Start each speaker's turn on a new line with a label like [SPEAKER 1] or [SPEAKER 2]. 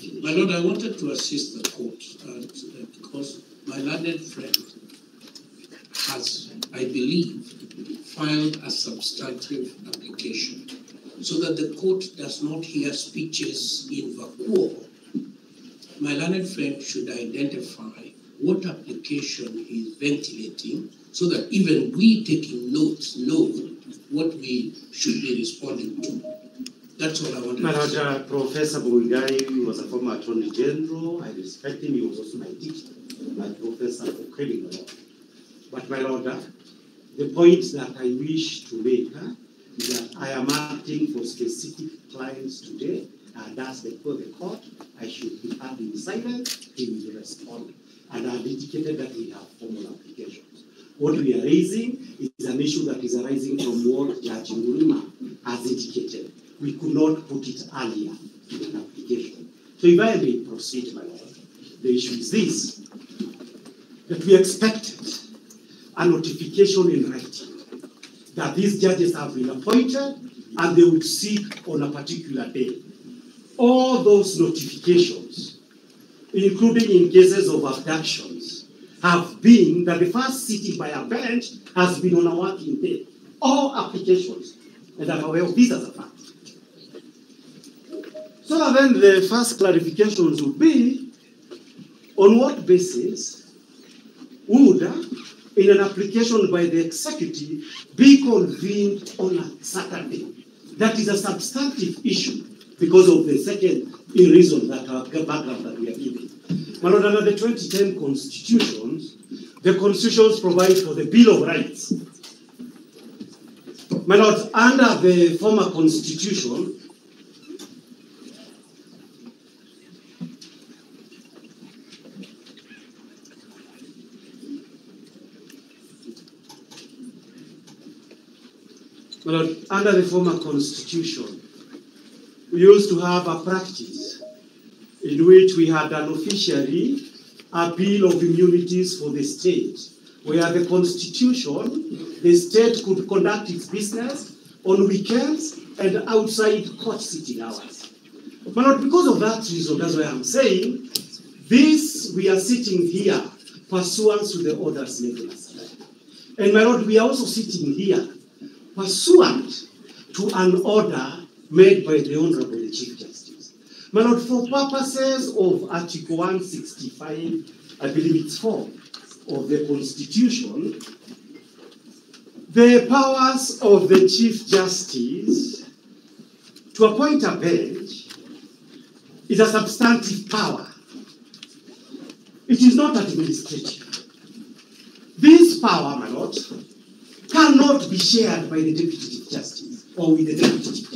[SPEAKER 1] My lord, I wanted to assist the court and, uh, because my learned friend has, I believe, filed a substantive application so that the court does not hear speeches in vacuo. My learned friend should identify what application he is ventilating so that even we taking notes know what we should be responding to. That's all I wanted
[SPEAKER 2] My
[SPEAKER 1] to
[SPEAKER 2] Lord,
[SPEAKER 1] say.
[SPEAKER 2] uh, Professor Muigai was a former Attorney General. I respect him. He was also my teacher, my professor for criminal law. But my Lord, uh, the point that I wish to make uh, is that I am acting for specific clients today, and that's before the court. I should be heard in silence. He will respond. And I've indicated that we have formal applications. What we are raising is an issue that is arising from what Judge Mrima has indicated. We could not put it earlier in an application. So if I may proceed, my lord, the issue is this, that we expected a notification in writing that these judges have been appointed and they would sit on a particular day. All those notifications, including in cases of abductions, have been that the first sitting by a bench has been on a working day. All applications, and I'm aware of this as a fact. So then the first clarifications would be on what basis would, uh, in an application by the executive, be convened on a Saturday? That is a substantive issue because of the second reason that our background that we are giving. Lord, under the 2010 constitutions, the constitutions provide for the Bill of Rights. My Lord, under the former constitution, Lord, under the former constitution, we used to have a practice in which we had an officially a bill of immunities for the state, where the constitution, the state could conduct its business on weekends and outside court sitting hours. But because of that reason, that's why I'm saying this we are sitting here pursuant to the orders made last. And my lord, we are also sitting here pursuant to an order made by the Honorable Chief Justice. My Lord, for purposes of Article 165, I believe it's 4 of the Constitution, the powers of the Chief Justice to appoint a bench is a substantive power. It is not administrative. This power, my Lord, cannot be shared by the Deputy Chief Justice or with the Deputy Chief